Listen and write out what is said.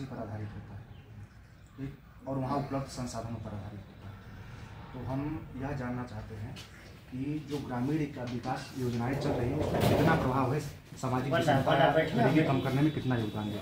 पर आधारित होता है। एक और वहाँ उपलब्ध संसाधनों पर आधारित होता है। तो हम यह जानना चाहते हैं कि जो ग्रामीण विकास योजनाएँ चल रही हैं उसका कितना प्रभाव है? सामाजिक कम करने में कितना योगदान है